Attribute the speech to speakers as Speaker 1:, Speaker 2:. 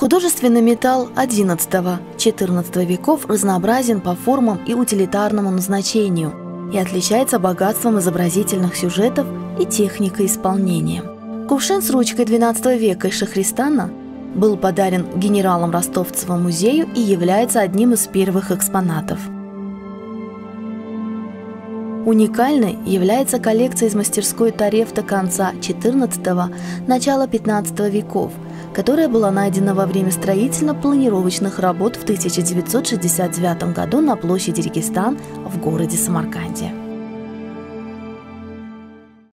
Speaker 1: Художественный металл XI-XIV веков разнообразен по формам и утилитарному назначению и отличается богатством изобразительных сюжетов и техникой исполнения. Кувшин с ручкой XII века из Шахристана был подарен генералом Ростовцева музею и является одним из первых экспонатов. Уникальной является коллекция из мастерской Тарефта конца XIV – начала XV веков, которая была найдена во время строительно-планировочных работ в 1969 году на площади Регистан в городе Самарканде.